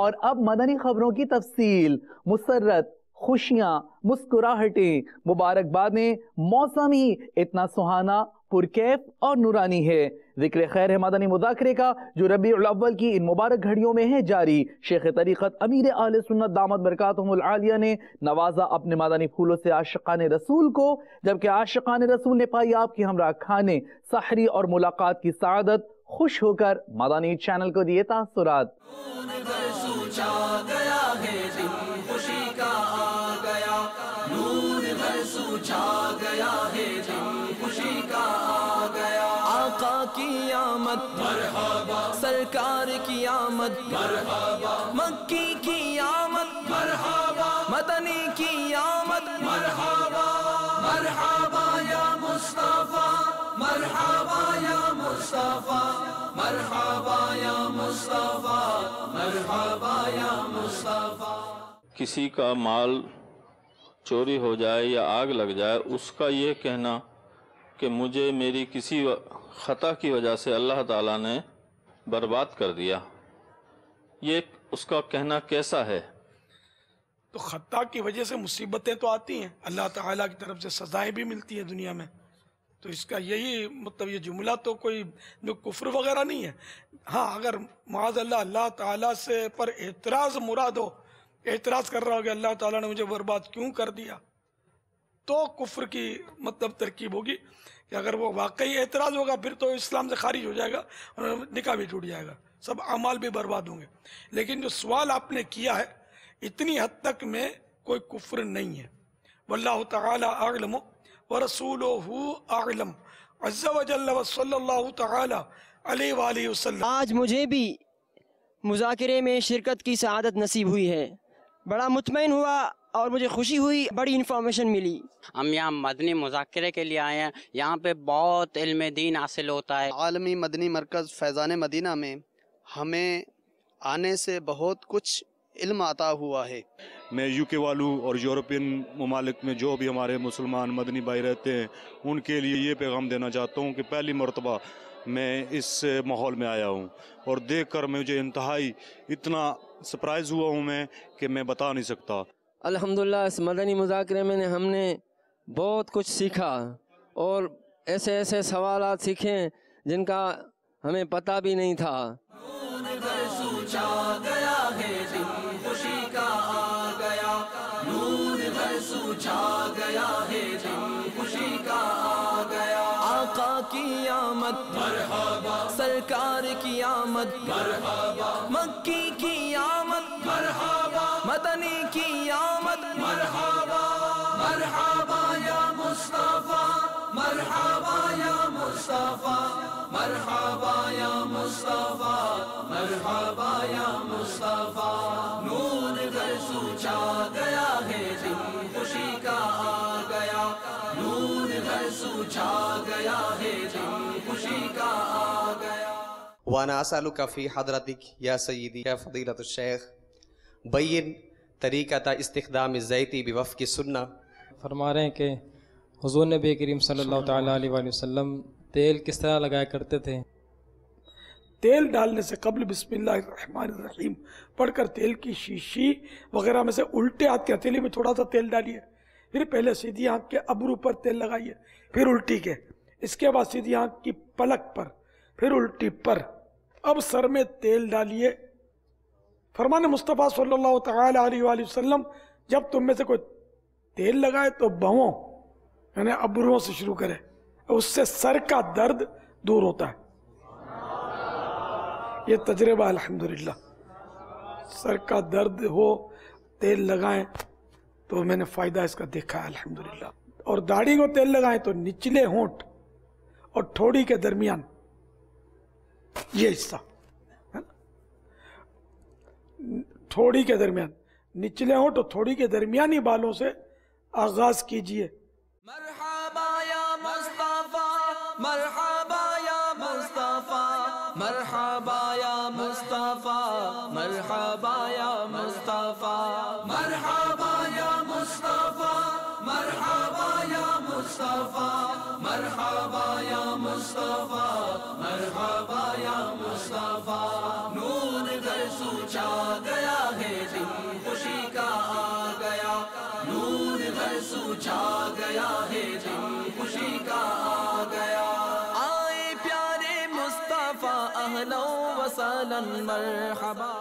اور اب مدنی خبروں کی تفصیل، مسرت، خوشیاں، مسکراہٹیں۔ مبارکبادیں موسم ہی اتنا سہانا، پرکیف اور نورانی ہے۔ ذکر خیر ہے مدنی مذاکرے کا، جو ربیع الاول کی ان مبارک گھڑیوں میں ہے جاری۔ شیخ طریقت امیر اہل سنت دامت برکاتہم العالیہ نے نوازا اپنے مدنی پھولوں سے عاشقان رسول کو، جبکہ عاشقان رسول نے پائی آپ کی ہمراہ کھانے، سحری اور ملاقات کی سعادت خوش ہو کر مدنی چینل کو دیے تاثرات۔ آقا کی آمد مرحبا سرکار کی آمد مرحبا مکی کی آمد مرحبا مدنی کی آمد، مرحبا مرحبا یا مصطفیٰ مصطفیٰ مرحبا یا مصطفیٰ مرحبا یا مصطفیٰ۔ کسی کا مال چوری ہو جائے یا آگ لگ جائے اس کا یہ کہنا کہ مجھے میری کسی خطا کی وجہ سے اللہ تعالیٰ نے برباد کر دیا۔ یہ اس کا کہنا کیسا ہے؟ تو خطا کی وجہ سے مصیبتیں تو آتی ہیں۔ اللہ تعالیٰ کی طرف سے سزائیں بھی ملتی ہیں دنیا میں۔ تو اس کا یہی مطلب یہ جملہ تو کوئی جو کفر وغیرہ نہیں ہے۔ ہاں اگر معاذ اللہ اللہ تعالیٰ سے پر اعتراض مراد ہو، اعتراض کر رہا ہو کہ اللہ تعالیٰ نے مجھے برباد کیوں کر دیا، تو کفر کی مطلب ترکیب ہوگی کہ اگر وہ واقعی اعتراض ہوگا، پھر تو اسلام سے خارج ہو جائے گا اور نکاح بھی ٹوٹ جائے گا۔ سب اعمال بھی برباد ہوں گے۔ لیکن جو سوال آپ نے کیا ہے، اتنی حد تک میں کوئی کفر نہیں ہے۔ واللہ تعالی اعلم۔ ورسولہ اعلم۔ عز و جل صلی اللہ تعالی علیہ وآلہ وسلم۔ آج مجھے بھی مذاکرے میں شرکت کی سعادت نصیب ہوئی ہے۔ بڑا مطمئن ہوا اور مجھے خوشی ہوئی بڑی انفارمیشن ملی۔ ہم یہاں مدنی مذاکرے کے لیے آئے ہیں۔ یہاں پہ بہت علم دین حاصل ہوتا ہے۔ عالمی مدنی مرکز فیضان مدینہ میں ہمیں آنے سے بہت کچھ علم عطا ہوا ہے۔ میں یو کے والوں اور یورپین ممالک میں جو بھی ہمارے مسلمان مدنی بھائی رہتے ہیں ان کے لیے یہ پیغام دینا چاہتا ہوں کہ پہلی مرتبہ میں اس ماحول میں آیا ہوں اور دیکھ کر مجھے انتہائی اتنا سپرائز ہوا ہوں میں کہ میں بتا نہیں سکتا۔ الحمدللہ اس مدنی مذاکرے میں نے ہم نے بہت کچھ سیکھا اور ایسے ایسے سوالات سیکھے جن کا ہمیں پتہ بھی نہیں تھا۔ آقا کی آمد مرحبا۔ سرکار کی آمد مرحبا۔ مکی کی آمد مرحبا۔ مدنی کی آمد۔ مرحبا۔ مرحبا یا مصطفیٰ۔ مرحبا یا مصطفیٰ۔ مرحبا یا مصطفیٰ۔ مرحبا یا مصطفیٰ۔ نور گھر سوچا گیا۔ ہے دن خوشی کا آ گیا۔ نور گھر سوچا گیا ہے دن خوشی کا آ گیا۔ وانا اسالک فی حضرتک یا سیدی یا فضیلت الشیخ۔ بین طریقہ استخدام الزیتی بوفق سنہ فرما رہے ہیں کہ حضور نبی کریم صلی اللہ تعالیٰ علیہ وآلہ وسلم تیل کس طرح لگایا کرتے تھے؟ تیل ڈالنے سے قبل بسم اللہ الرحمن الرحیم، پڑھ کر تیل کی شیشی وغیرہ میں سے الٹے ہاتھ کے ہتھیلی میں تھوڑا سا تیل ڈالیے، پھر پہلے سیدھی آنکھ کے ابرو پر تیل لگائیے، پھر الٹی کے، اس کے بعد سیدھی آنکھ کی پلک پر، پھر الٹی پر۔ اب سر میں تیل ڈالیے۔ فرمان مصطفیٰ صلی اللہ تعالی علیہ وآلہ وسلم، جب تم میں سے کوئی تیل لگائے تو بہوں یعنی ابرووں سے شروع کرے، اس سے سر کا درد دور ہوتا ہے۔ یہ تجربہ الحمدللہ۔ سر کا درد ہو، تیل لگائیں تو میں نے فائدہ اس کا دیکھا ہے، الحمدللہ۔ اور داڑھی کو تیل لگائیں تو نچلے ہونٹ اور ٹھوڑی کے درمیان یہ حصہ تھوڑی کے درمیان، نچلے ہونٹ اور تھوڑی کے درمیانی بالوں سے آغاز کیجیے۔ مرحبا یا مصطفیٰ، مرحبا یا مصطفیٰ. مرحبا یا مصطفیٰ. مرحبا یا مصطفیٰ. مرحبا یا مصطفیٰ. مرحبا یا مصطفیٰ. نور گھر سوچا گیا دن خوشی کا آ گیا. نور ہر سو چھا گیا ہے دن خوشی کا آ گیا. آئے پیارے مصطفیٰ اہلا و سہلا مرحبا.